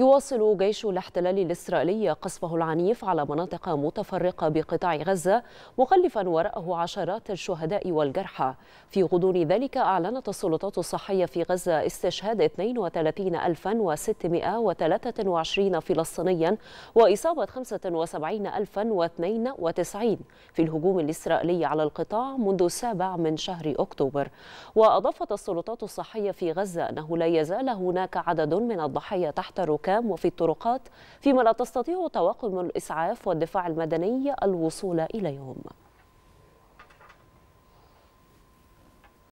يواصل جيش الاحتلال الإسرائيلي قصفه العنيف على مناطق متفرقة بقطاع غزة مخلفا وراءه عشرات الشهداء والجرحى. في غضون ذلك أعلنت السلطات الصحية في غزة استشهاد 32623 فلسطينيا وإصابة 75092 في الهجوم الإسرائيلي على القطاع منذ السابع من شهر أكتوبر. وأضافت السلطات الصحية في غزة أنه لا يزال هناك عدد من الضحايا تحت الركاب وفي الطرقات فيما لا تستطيع طواقم الإسعاف والدفاع المدني الوصول إليهم